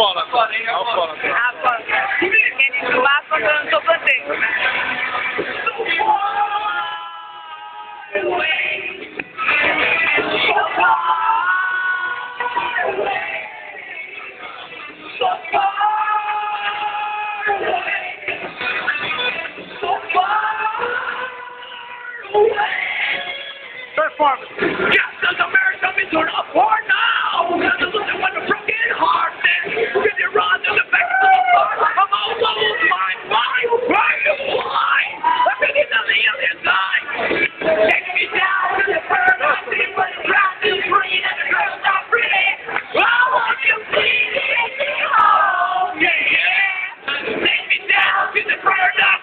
follow. I'll. I'll So far away. So far away. Yes, does America be turned up now? This is a wonderful.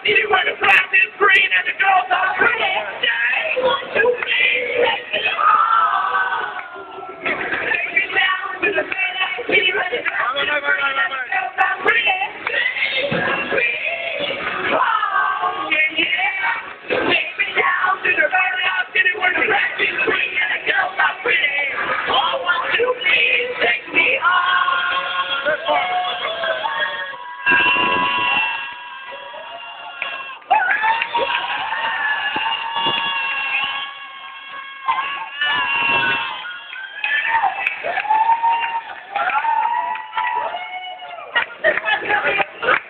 Anyway, the flash is green and the girls are pretty. Yeah.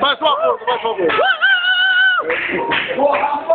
快说！快说！